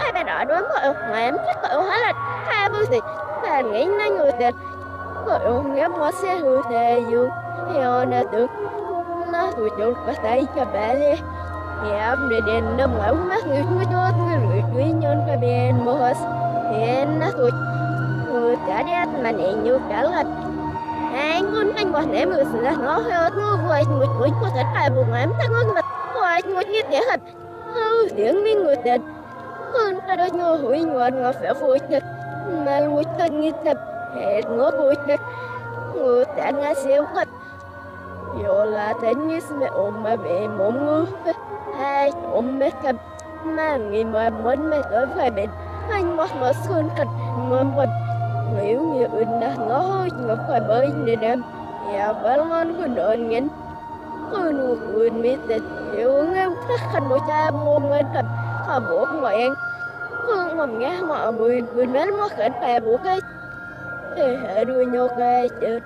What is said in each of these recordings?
ai bên đó đúng rồi mà em chắc cậu hết là hai bữa thì là nghĩ nó người tiền cậu nghe mua xe hư thề dù hiểu nè được nó tụi chúng có tay cho bé đi. Em để đến nó mở mắt người chúa cho người người quý nhân cái bên mua hết hiện nó tụi người cả đẹp mà nè như cả là anh con anh có thể mượn sự nó hơi nó vui người tuổi có thể phải buồn em, ta ngon mặt hoài người như thế thật hư, tiếng với người tiền hơn, ta đôi ngô hủy nhuận ngõ phải vui thật mà vui thật nghi tập hết ngõ vui thật người ta ngã siêu thật dù là thế như mẹ ôm mà bị mồm ngư hai ôm mẹ cầm mà nghi mà muốn mẹ tới phải bệnh anh mất mất xuân thật mà một nếu như ưng đã ngó hơi ngọc phải bơi nên em nhà balon ngon của ngin nghiên kun mi te yo ngau hiểu kan khắc khăn mo cha mô ka bo mo en kun mầm nghe mà bùi bùi mến mo khẩn bè bo cái. Thì hệ đuôi nhô kê chết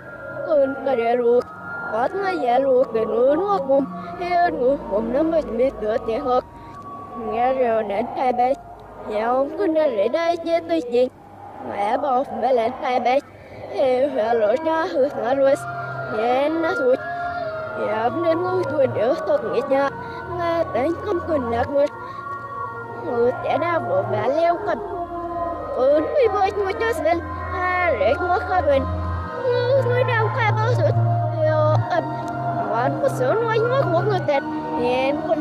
kun ka de ru quát nga ya ru cái nó cùng Thì he ngủ cùng nó mới biết được te hợp nghe rồi nến hai bé Dạ ông cứ nên rỉ đây chết tôi chuyện mẹ bảo mẹ lên hai bé, Thì ha lo ra hư ngã rồi Yan nó suốt Yap nên ngôi tuổi đỡ thật nghĩa nha Nga đến không cần lạc mất Người trẻ na bộ bả leo cần Ơn vì bơi ngôi cho xin Ha rễ ngôi khơi bình Ngư người đau khai bao sự Yo ập Ngoan có sửa nói ngôi của người tệt Yan con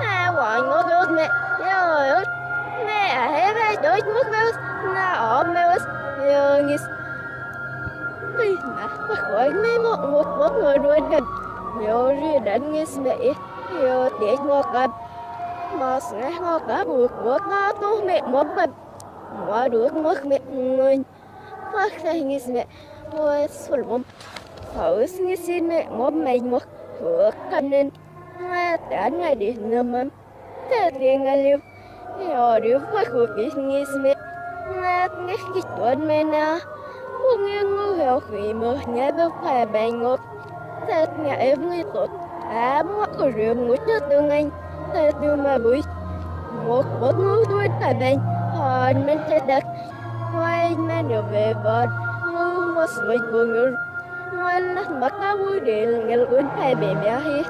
Ha gọi ngôi mẹ. Yo ơi, Mẹ à hế bê đôi ngôi Na ổm mê Yo ngis Ây mà khỏi mấy một một một người đuôi đần Yo ri đánh nghe mẹ. Yo tiết ngọt mà sẽ ngọt cả buộc của ta tu mẹ một mình. Mà được mất mẹ người phát ra nghe mẹ Ôi sụl mồm Thử nghe xin mẹ một mình một Hứa cầm nên Mà đã ngày đi nằm ấm Thế thì ngay liêu. Yo đi phát khổ kỹ nghe mẹ Mà nghe kỹ tuần mẹ nào không nghe ngư hiểu khủy mơ nhé đâu phải bè ngột. Thật nhà em người tốt à mất của rượu ngủ chết tương anh thật từ mà bụi một một ngư đuôi phải bên hòn men sẽ đặt quay men đều về vợ ngư một sự buồn ngư ngoan lát mắt ta vui để nghe luôn phải bè bè hi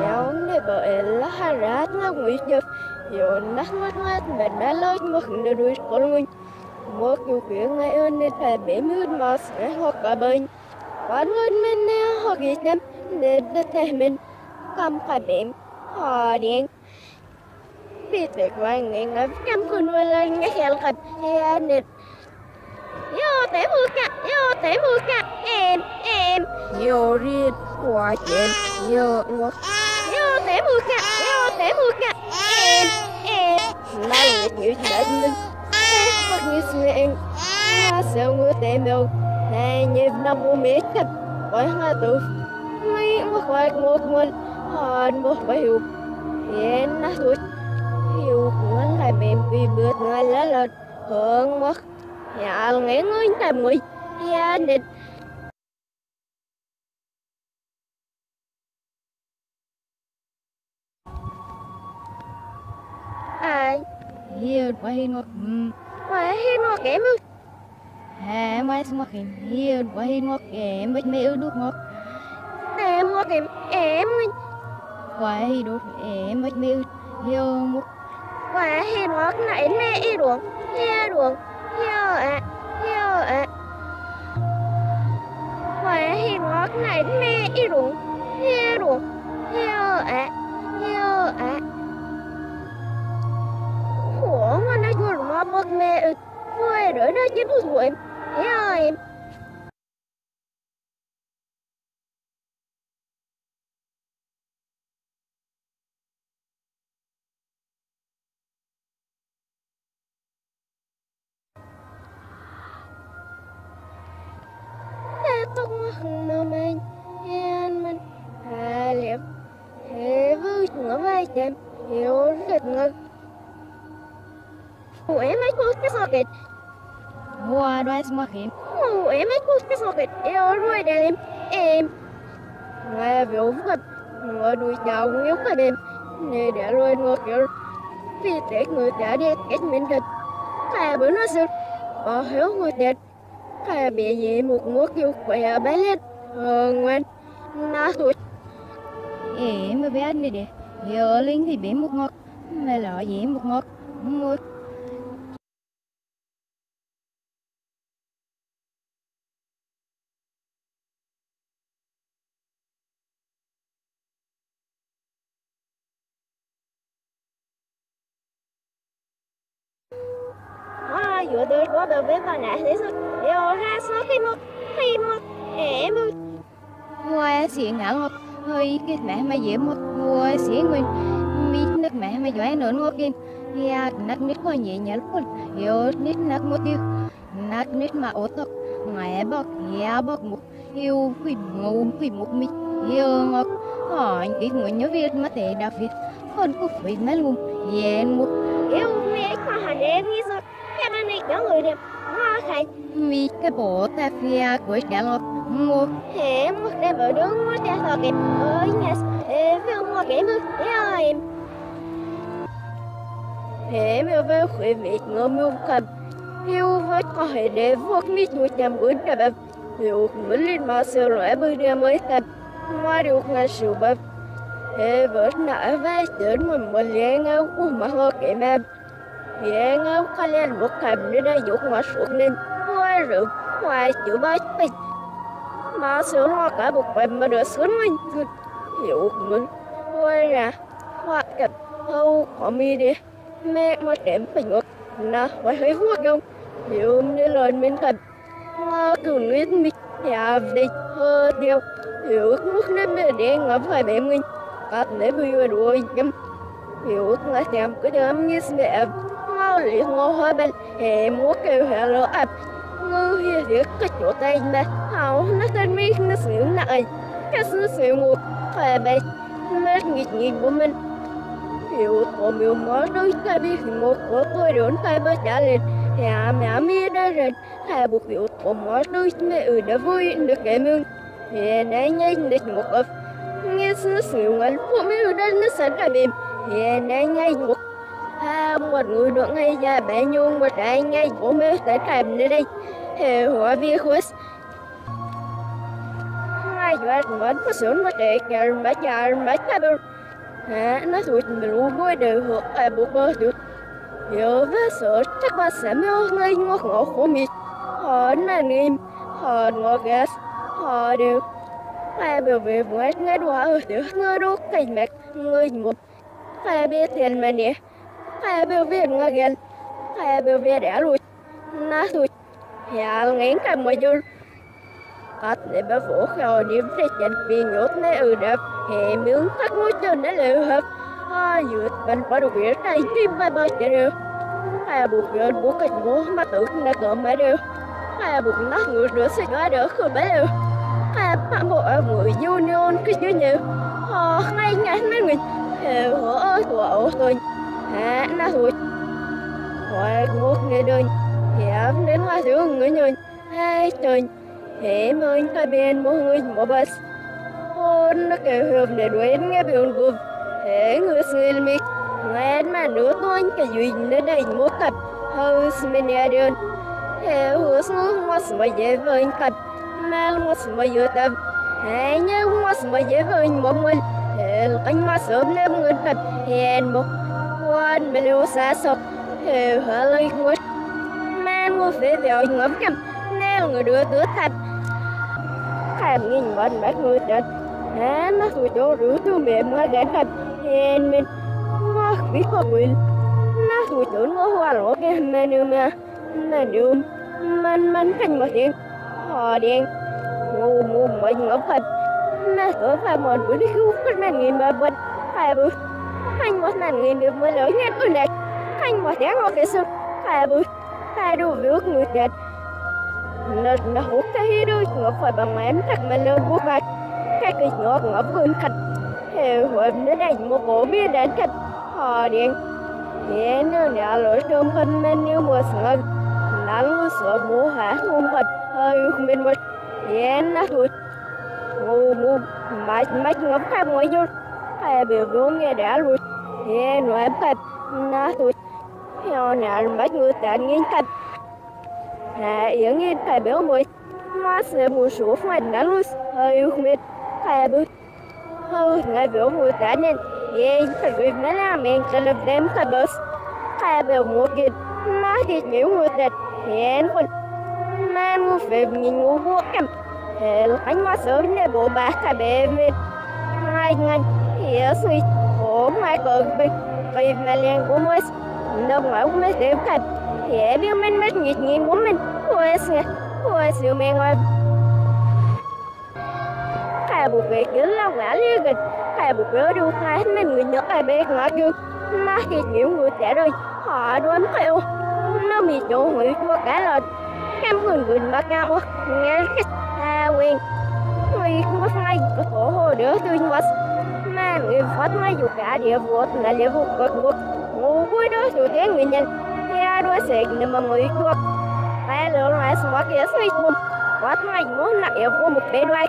nhau nghe vợ là hà rát ngao nguy chụp rồi nát mắt mắt mệt mẹ lôi một được đuôi con người một điều kiện ngay ơn nên phải bể mưa mà sẽ hoặc cả bên. Quán ơn mình nè hoặc gì xem để đất thể mình. Cầm phải bể họ điện bị tuyệt vời ngay ngay cam con nuôi lên ngay khel khật hay nè yo té mưa cả yo té mưa cả em em yo riết quá chuyện yo ngọt yo té mưa cả yo té mưa cả em em lại như thế mình Fuck you, sweeting. Nga sao ngư tệ mèo. Này nhịp năm của mẹ thật. Bởi hai tụ. mấy mà khoai một mình Hòn một hiệu. Hiện tụi. Hiệu nguồn lại bèm vì bượt ngay lá lên. Hưởng mất. Nhà nghe ngơi làm người. Gia đình. Ai? Hier, quay ngọc. Mà hết mà kém ư À, mai kìm. Hier, quay ngọc kìm. Bạch mẹ ư đút ngọc. Em mà kém em Quay đốt em. mất mẹ ư. Hier, ngọc. Và hết mà nãy mẹ y ruộng Hia ruộng Hia ạ Hia ạ Và hết mà nãy mẹ y ruộng Hia ruộng Hia ạ Hia ạ Ủa mà nó vừa mà mất mẹ ư Vui rồi nó chứ rồi em Hia em Tatong naman yan man halip. Hevo nga ba yan? Yorit nga. Ủa em ấy cút cái socket. Hoa đoái semua kìm. Ủa em ấy cút cái socket. Yêu rồi để em. Em. Nghe biểu vật. Ngựa đuôi chào nghiếu cả đêm. Nè để rồi ngược kiểu. vì thế người đã đi kết mình thật thà bữa nó sự bỏ hiểu người đẹp bị gì? Một ngốt yêu khỏe, bé lên ờ ngoan. Nó tuổi. Em mới biết đi đi. Giờ linh thì bị một ngọt. Mà lọ gì một ngọt? Một vừa được có được với bà nãy thế sao giờ ra số khi một khi một em Hoa xỉ ngã ngọt hơi cái mẹ mà dễ một hoa xỉ nguyên mi nước mẹ mà giỏi nữa ngọt kim ya nát nít coi nhẹ nhẹ luôn yo nít nát một tiêu. Nát nít mà ố tóc ngày bọc ya bọc một yêu quỷ ngu quỷ một mi yêu ngọt hỏi ít người nhớ việt mà thể đặc việt. Còn có quỷ mà luôn yên một yêu mẹ có hẳn em như sao em có người đẹp hoa thầy mi cái bộ ta phía của nhà ngọt một em một đêm ở đứng một cha thọ kịp ơi nhà em với ông hoa kém ơi em em yêu với khỏe việt ngâm yêu cầm. Yêu với có hệ để vô mi chuột nhằm bữa nhà bập yêu mình lên mà sửa lại bữa đêm mới tập. Mà được ngay sự bập. Hệ vợ nợ vai đến mà mình liền ngâu của mà hoa kém em liền ngâu có lên một cầm để đây dục mà xuống lên hoa rượu hoa chữ bái bình mà sửa hoa cả một bệnh mà được sửa mình thật hiểu mình, hoa ra hoa cặp hâu họ mi đi. Mẹ mà đếm phải ngược nè phải hơi hoa không hiểu nên lời mình thật, hoa cứ nên mình nhà đi hơ điều hiểu lúc nên mẹ đen ngập phải bé mình cắt để bây giờ đuôi nhâm hiểu là xem cái đám như mẹ hoa ngô hoa bên hè múa kêu hè lỡ ập. Ngư hi thì cái chỗ tay bên hào nó tên mi nó xỉu nặng cái xứ xỉu mù hè bé nó nghịch nghịch của mình. Hiểu tổ miêu mở đôi tay bi một của tôi đến tay bớt trả lên hè mẹ mi đây rồi hè buộc hiểu tổ mở đôi mẹ ừ đã vui được cái mừng. Hè nãy nhanh được một ập nghe xứ xỉu ngắn phụ mi đã đây nó sẵn cả mềm hè nãy nhanh một ha một người được ngay giờ bé nhung, một đại ngay của mẹ sẽ làm nơi đây. Thì hóa vi khuất hai chuyện vẫn có sướng mà để kẹo mà chờ mà cha bơ hả? Nó tụi mình luôn vui đời hợp ai bố bơ được. Giờ với sợ, chắc ba sẽ mêu ngay ngọt ngọt khổ mình họ là nghiêm họ ngọt gas họ đều. Ai biểu về với ngay đùa ở được ngơ đốt cảnh mẹ người một. Ai biết tiền mà nè ai biểu viên ngơ ghen ai biểu viên đã rồi na tụi nhà ngén cả mọi chuyện Hết để bà phủ khờ điểm để chành vì nhốt nế ừ đập Hệ miếng tắc ngôi chân để liệu hợp. Ha dược bên bà được việc này kim bà bà chân đều Hai buộc gần bố cảnh bố mà tử đã cỡ mẹ đều Hai buộc nát người rửa xe gói đỡ khử bé đều Hai bà bộ ở người union cứ chứ nhiều Họ ngay ngay mấy người. Hệ hổ ơi của ổ tôi Hả nó thôi Hỏi cuộc nghe đơn Hiệp đến hoa giữa người nhồi Hai trời Hãy mới ta bên mỗi người một bus. Hôn nó kêu hợp để đuổi nghe biểu gồm. Hãy người sư mi. Nghe mà nữa tôi cái gì nó đây một cặp. Hầu mình nhà đơn. Hãy hứa xuống một sự dễ với cặp. Mà một sự dễ tập Hãy nhớ một sự dễ với một mình. Hãy anh hoa sớm lên người cặp. Hẹn một. Quan bên lưu xa sọc. Hãy hứa lời ngốt. Mà một phế vẹo ngấm cầm. Nêu người đưa tứa thật hàng nghìn bệnh bác người chết hả nó tụi chỗ rửa tôi mẹ mới để thật hèn mình nó biết có quyền nó tụi chỗ nó hoa lỗ cái mẹ nương mẹ mẹ nương man man canh một tiếng họ đen, ngu ngu mình ngốc thật nó ở phải một bữa đi cứu cái này nghìn bà bệnh hai bữa anh một nàn nghìn được mới lớn nhất bữa này anh một tiếng một cái sức hai bụi hai đủ bước người đẹp nó nó hút cái đôi ngọc phải bằng mém thật mà lớn bút bạch cái cái ngọc ngọc vươn khạch theo hồi nó đánh một bộ bia đánh khạch họ điện thế nó đã lối trông phân men như mùa sữa nắng sữa bố hả không vật hơi không bên vật thế nó thôi ngu ngu mạch mạch ngọc khai mỗi chút khai biểu vô nghe đã luôn thế nó em na tuổi heo người ta nghiên thật hà yếu nghiên phải béo mồi mà sẽ một số phải đã luôn hơi mệt hay bự hơi ngày béo mồi ta nên ye người mà làm mình cần làm dem cả bớt. Hay béo mồi kia mà thì nhiều người đẹp hiện phần mà mua về nhìn ngu vô cầm hệ anh mà sớm để bộ ba cả bề mệt. Hai ngàn, hiểu suy mai còn bị vì mà liền của mình đâu mà mình mới đẹp thật hiểu biết mình mất nhiệt nhiên của mình. Ôi sẽ ôi sự mẹ ngồi. Khai bộ việc cứ lâu ngã liên gần khai bộ việc đâu khai mình người nhớ khai bê ngã chưa mà thì nhiều người trẻ rồi, họ đoán theo. Nó bị chỗ người chua cả lần em người người mà cao nghe cái ta quen người không có sai có khổ hồ đỡ tôi quá người phát mai dù cả địa vụ là địa vụ cực ngục ngủ cuối đó sự thế người nhân theo đó sẽ nhưng mà người chua phải lựa lại xóa kia suy cùng phát mai muốn là địa vụ một bên đoai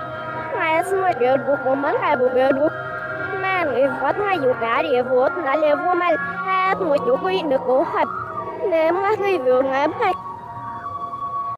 mai xóa địa vụ của mình hay bộ địa vụ mà người phát mai dù cả địa vụ là địa vụ mà một chủ quy được cố hạch nếu mà người vừa ngắm hay